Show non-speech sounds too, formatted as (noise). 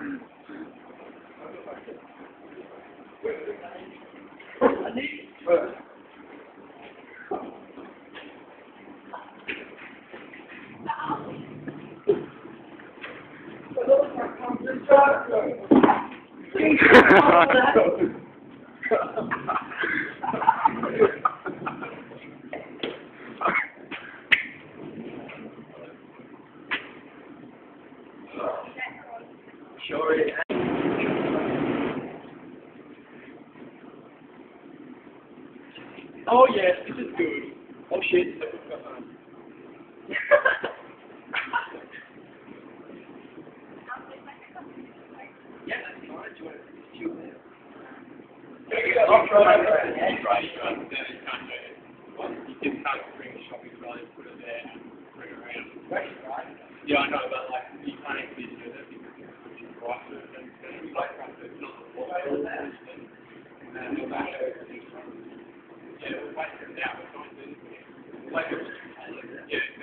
Need (laughs) first. Sure it Oh yes, this is good. Oh shit. yeah, that's fine. Do you want to chew there? I'll try that. That's right, you can't, you can't do it. You just can't bring the shopping trolley, put it there, and bring it around. Yeah, I know, but like, you to know about everything from, you know, Western down, like, like, yeah.